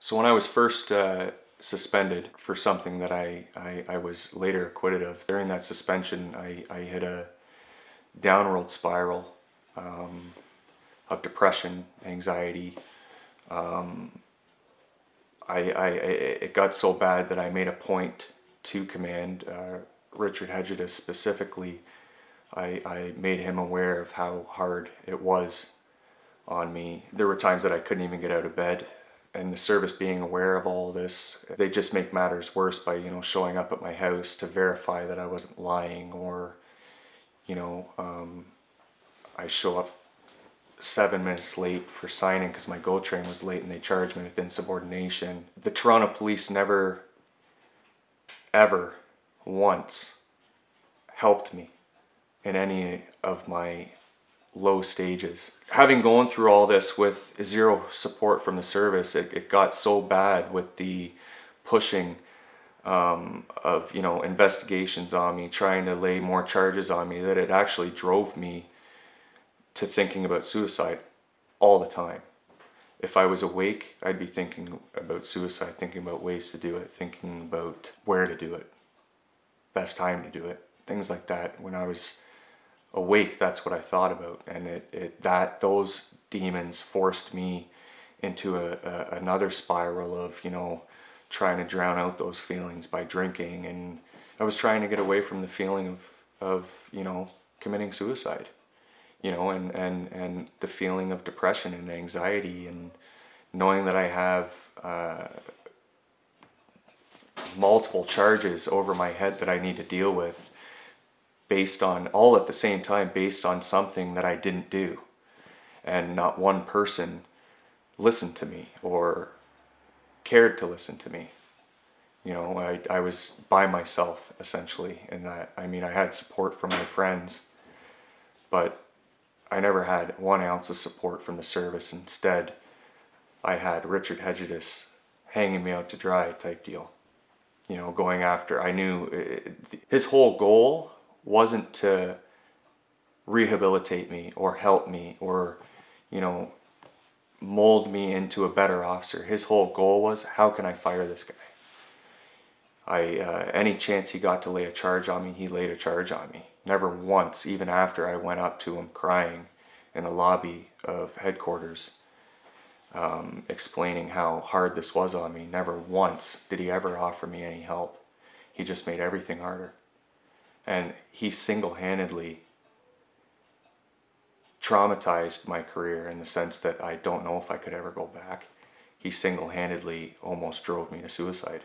So when I was first uh, suspended for something that I, I, I was later acquitted of, during that suspension, I, I hit a downward spiral um, of depression, anxiety. Um, I, I, it got so bad that I made a point to command uh, Richard Hedges specifically. I, I made him aware of how hard it was on me. There were times that I couldn't even get out of bed and the service being aware of all this, they just make matters worse by, you know, showing up at my house to verify that I wasn't lying or, you know, um, I show up seven minutes late for signing because my GO train was late and they charged me with insubordination. The Toronto police never, ever, once helped me in any of my low stages. Having gone through all this with zero support from the service, it, it got so bad with the pushing um, of you know investigations on me, trying to lay more charges on me, that it actually drove me to thinking about suicide all the time. If I was awake, I'd be thinking about suicide, thinking about ways to do it, thinking about where to do it, best time to do it, things like that. When I was awake, that's what I thought about, and it, it that those demons forced me into a, a, another spiral of you know trying to drown out those feelings by drinking, and I was trying to get away from the feeling of of you know committing suicide, you know, and and and the feeling of depression and anxiety and knowing that I have. Uh, multiple charges over my head that I need to deal with based on all at the same time based on something that I didn't do. And not one person listened to me or cared to listen to me. You know I, I was by myself essentially in that I mean I had support from my friends but I never had one ounce of support from the service. Instead I had Richard Hedges hanging me out to dry type deal. You know going after I knew uh, uh, it, his whole goal wasn't to rehabilitate me or help me or, you know, mold me into a better officer. His whole goal was, how can I fire this guy? I, uh, any chance he got to lay a charge on me, he laid a charge on me. Never once, even after I went up to him crying in the lobby of headquarters, um, explaining how hard this was on me. Never once did he ever offer me any help. He just made everything harder. And he single handedly traumatized my career in the sense that I don't know if I could ever go back. He single handedly almost drove me to suicide.